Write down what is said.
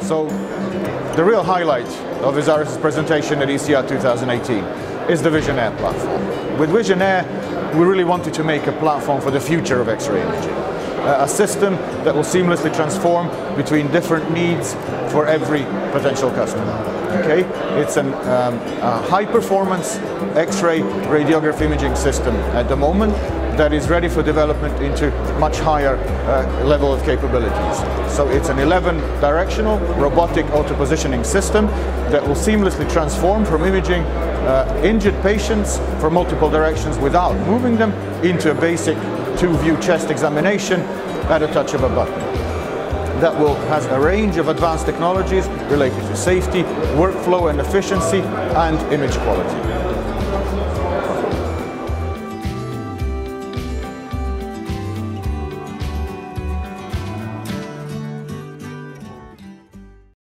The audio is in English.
So the real highlight of Visaris' presentation at ECR 2018 is the Vision Air platform. With Vision Air, we really wanted to make a platform for the future of X-ray imaging. A system that will seamlessly transform between different needs for every potential customer. Okay, it's an, um, a high-performance X-ray radiograph imaging system at the moment that is ready for development into much higher uh, level of capabilities. So it's an 11 directional robotic auto positioning system that will seamlessly transform from imaging uh, injured patients from multiple directions without moving them into a basic two-view chest examination at a touch of a button that will has a range of advanced technologies related to safety, workflow and efficiency, and image quality.